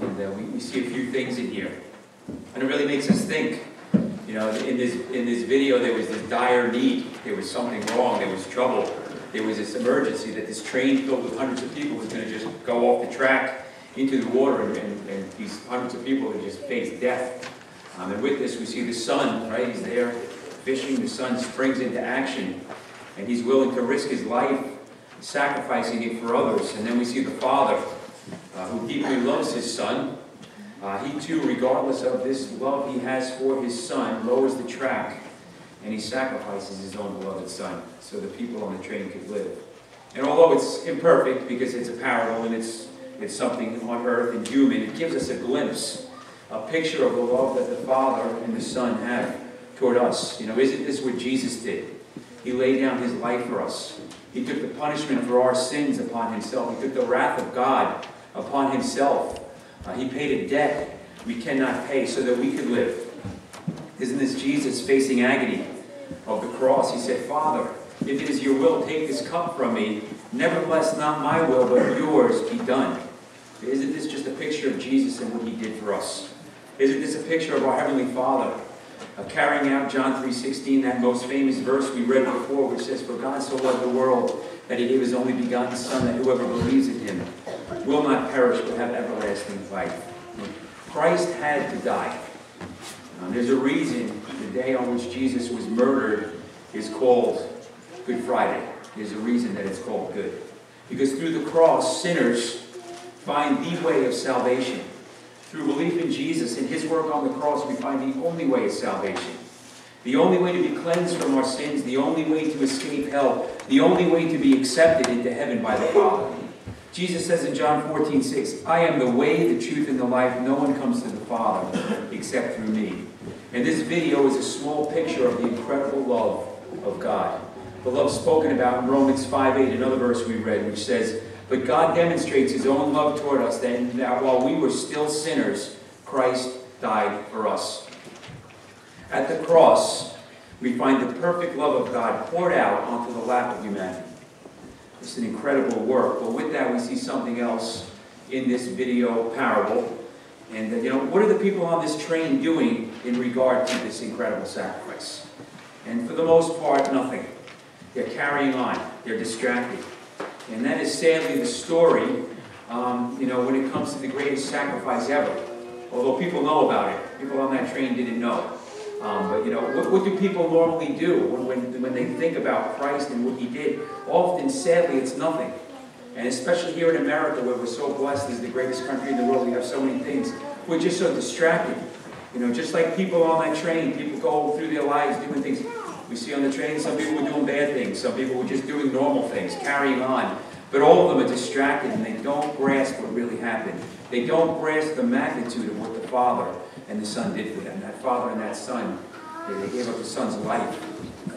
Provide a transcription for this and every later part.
And uh, we, we see a few things in here. And it really makes us think. You know, in this, in this video, there was this dire need. There was something wrong. There was trouble. There was this emergency that this train filled with hundreds of people was going to just go off the track into the water, and, and, and these hundreds of people would just face death. Um, and with this, we see the son, right? He's there fishing. The son springs into action, and he's willing to risk his life, sacrificing it for others. And then we see the father, who deeply loves his son. Uh, he too, regardless of this love he has for his son, lowers the track and he sacrifices his own beloved son so the people on the train could live. And although it's imperfect because it's a parable and it's, it's something on earth and human, it gives us a glimpse, a picture of the love that the Father and the Son have toward us. You know, isn't this what Jesus did? He laid down his life for us. He took the punishment for our sins upon himself. He took the wrath of God upon himself. Uh, he paid a debt we cannot pay so that we could live. Isn't this Jesus facing agony of the cross? He said, Father, if it is your will, take this cup from me. Nevertheless, not my will, but yours be done. Isn't this just a picture of Jesus and what he did for us? Isn't this a picture of our Heavenly Father uh, carrying out John 3.16, that most famous verse we read before, which says, For God so loved the world that he gave his only begotten Son, that whoever believes in him will not perish but have everlasting life. Christ had to die. Um, there's a reason the day on which Jesus was murdered is called Good Friday. There's a reason that it's called good. Because through the cross, sinners find the way of salvation. Through belief in Jesus and his work on the cross, we find the only way of salvation. The only way to be cleansed from our sins, the only way to escape hell, the only way to be accepted into heaven by the Father. Jesus says in John 14, 6, I am the way, the truth, and the life. No one comes to the Father except through me. And this video is a small picture of the incredible love of God. The love spoken about in Romans 5, 8, another verse we read, which says, But God demonstrates his own love toward us, that while we were still sinners, Christ died for us. At the cross, we find the perfect love of God poured out onto the lap of humanity. It's an incredible work. But with that, we see something else in this video parable. And, you know, what are the people on this train doing in regard to this incredible sacrifice? And for the most part, nothing. They're carrying on. They're distracted. And that is sadly the story, um, you know, when it comes to the greatest sacrifice ever. Although people know about it. People on that train didn't know. Um, but you know, what, what, do people normally do when, when, they think about Christ and what he did? Often, sadly, it's nothing. And especially here in America, where we're so blessed as the greatest country in the world, we have so many things. We're just so distracted. You know, just like people on that train, people go through their lives doing things. We see on the train, some people were doing bad things. Some people were just doing normal things, carrying on. But all of them are distracted and they don't grasp what really happened. They don't grasp the magnitude of what the Father and the Son did for them. That Father and that Son, they gave up the Son's life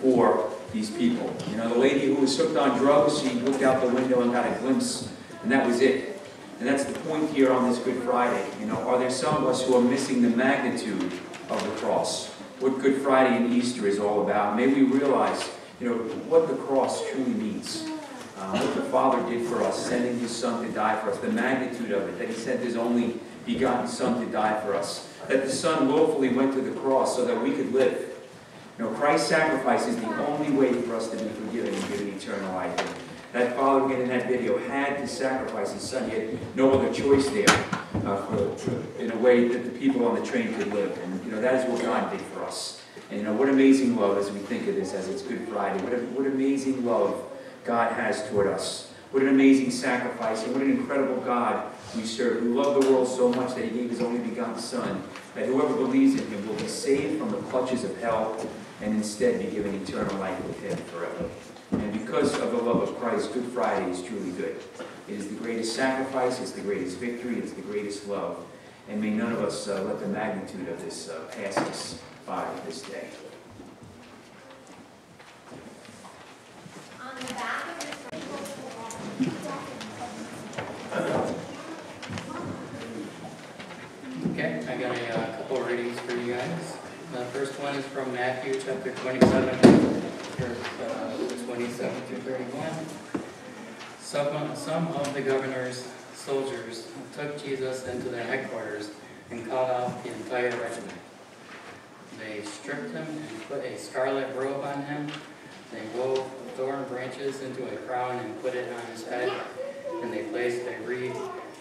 for these people. You know, the lady who was hooked on drugs, she looked out the window and got a glimpse, and that was it. And that's the point here on this Good Friday. You know, are there some of us who are missing the magnitude of the cross? What Good Friday and Easter is all about. May we realize, you know, what the cross truly means. Uh, what the Father did for us, sending His Son to die for us, the magnitude of it, that He sent His only begotten Son to die for us that the Son willfully went to the cross so that we could live. Know, Christ's sacrifice is the only way for us to be forgiven and given eternal life. That father again in that video had to sacrifice his son. He had no other choice there uh, for, in a way that the people on the train could live. And you know, that is what God did for us. And you know, what amazing love as we think of this as it's Good Friday. What, a, what amazing love God has toward us. What an amazing sacrifice and what an incredible God we serve, who loved the world so much that he gave his only begotten Son, that whoever believes in him will be saved from the clutches of hell and instead be given eternal life with him forever. And because of the love of Christ, Good Friday is truly good. It is the greatest sacrifice, it's the greatest victory, it's the greatest love. And may none of us uh, let the magnitude of this uh, pass us by this day. On the back of this Okay, I got a uh, couple readings for you guys. The first one is from Matthew chapter 27, verse uh, 27 through 31. Some, some of the governors soldiers took Jesus into their headquarters and called out the entire regiment. They stripped him and put a scarlet robe on him. They wove thorn branches into a crown and put it on his head. And they placed a reed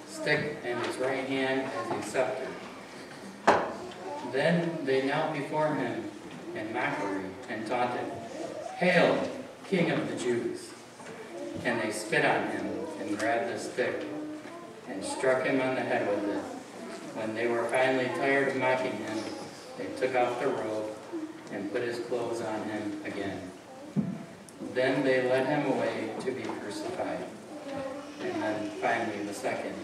stick in his right hand as a scepter. Then they knelt before him in mockery and taunted, Hail, King of the Jews! And they spit on him and grabbed a stick and struck him on the head with it. When they were finally tired of mocking him, they took off the robe and put his clothes on him again. Then they led him away to be crucified. And then finally, the second,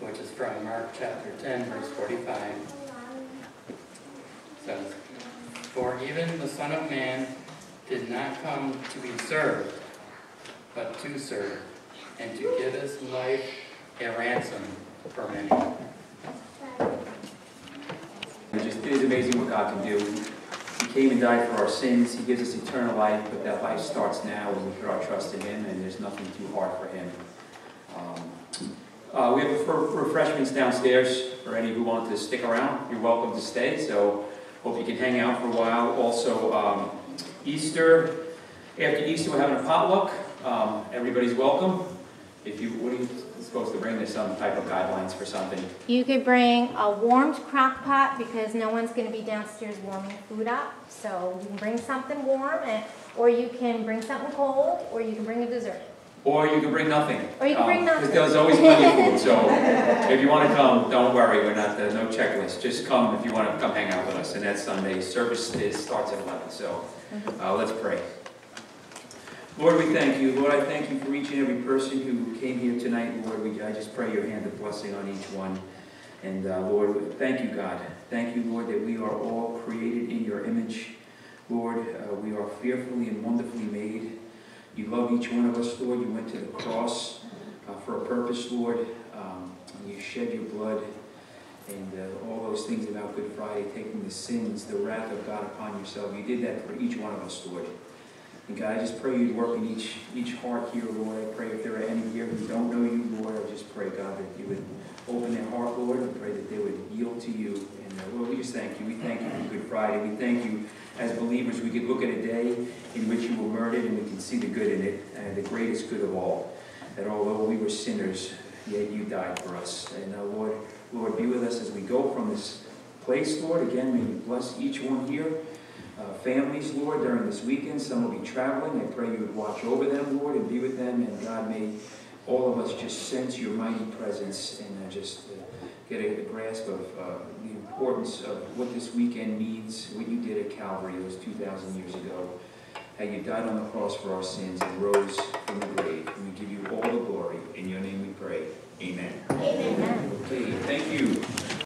which is from Mark chapter 10, verse 45, says, For even the Son of Man did not come to be served, but to serve, and to give his life a ransom for many. It just it is amazing what God can do. He came and died for our sins. He gives us eternal life, but that life starts now when we put our trust in Him, and there's nothing too hard for Him. Um, uh, we have refreshments downstairs for any who want to stick around. You're welcome to stay. So hope you can hang out for a while. Also, um, Easter. After Easter, we're having a potluck. Um, everybody's welcome. If you, what are you supposed to bring? There's some type of guidelines for something. You could bring a warmed crock pot because no one's going to be downstairs warming food up. So you can bring something warm, and, or you can bring something cold, or you can bring a dessert. Or you can bring nothing. Or you can bring Um, 'cause nothing. There's always plenty of food, so if you want to come, don't worry, we're not, there's no checklist. Just come if you want to come hang out with us. And that Sunday, service is, starts at 11, so uh, let's pray. Lord, we thank you. Lord, I thank you for each and every person who came here tonight. Lord, we, I just pray your hand of blessing on each one. And uh, Lord, thank you, God. Thank you, Lord, that we are all created in your image. Lord, uh, we are fearfully and wonderfully made. Each one of us, Lord. You went to the cross uh, for a purpose, Lord. Um, you shed your blood and uh, all those things about Good Friday, taking the sins, the wrath of God upon yourself. You did that for each one of us, Lord. And God, I just pray you'd work in each, each heart here, Lord. I pray if there are any here who don't know you, Lord, I just pray, God, that you would open their heart, Lord, and pray that they would yield to you. And uh, Lord, we just thank you. We thank you for Good Friday. We thank you as believers. We can look at a day in which you were murdered and we can see the good in it, and the greatest good of all. That although we were sinners, yet you died for us. And now, Lord, Lord, be with us as we go from this place, Lord. Again, may you bless each one here. Uh, families, Lord, during this weekend. Some will be traveling. I pray you would watch over them, Lord, and be with them. And God, may all of us just sense your mighty presence and uh, just uh, get a, grasp of uh, the importance of what this weekend means, what you did at Calvary those 2,000 years ago. How you died on the cross for our sins and rose from the grave. And we give you all the glory. In your name we pray. Amen. Amen. Okay, thank you.